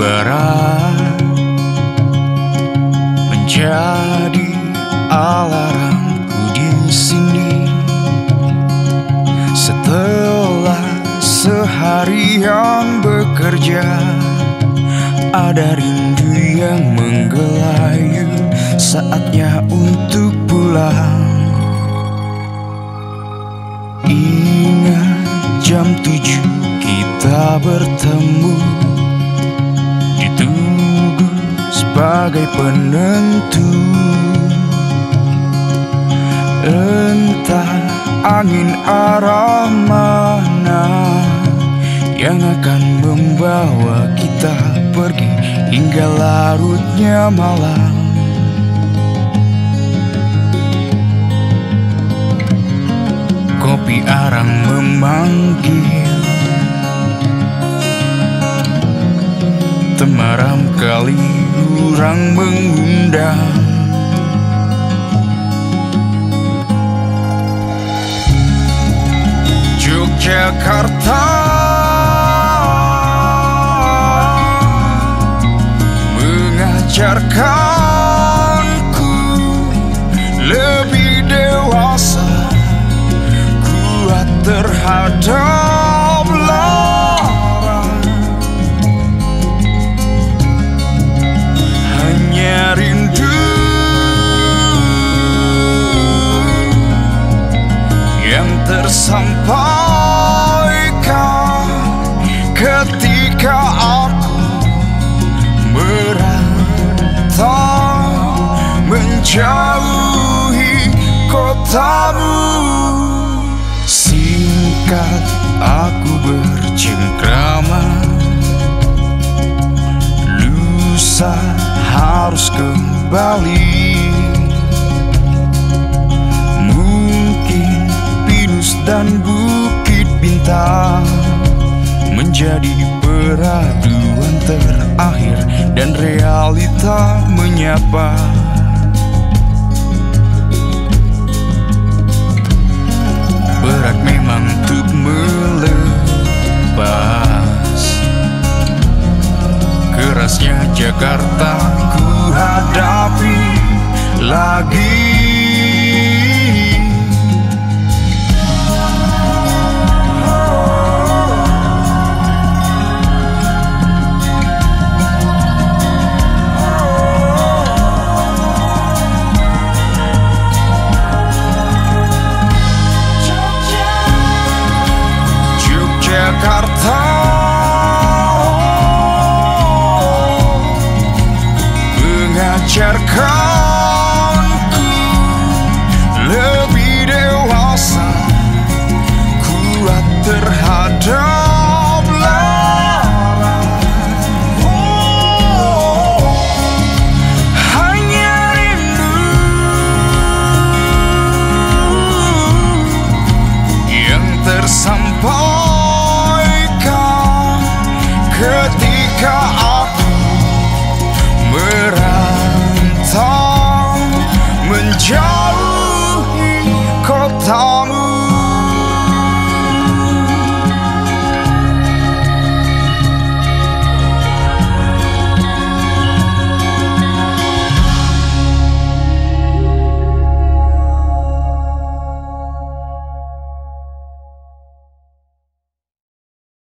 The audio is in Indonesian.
berat menjadi alarmku di sini. Setelah seharian bekerja ada rindu yang menggelayu saatnya untuk pulang. Ingat jam tujuh kita bertemu sebagai penentu. Entah angin arah mana Yang akan membawa kita pergi Hingga larutnya malam. Kopi arang memanggil Temaram kali orang mengundang. Yogyakarta. Mengajarkanku lebih dewasa Kuat terhadap ketika aku merantau menjauhi kotamu singkat aku bercengkrama. Lusa harus kembali. Mungkin pinus dan bintang Menjadi peraduan terakhir Dan realita menyapa. Berat memang untuk melepas. Kerasnya Jakarta ku hadapi lagi pacarkanku lebih dewasa kuat terhadap